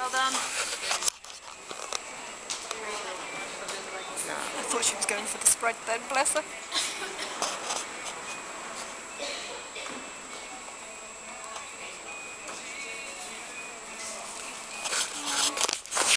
Well done. I thought she was going for the spread then, bless her.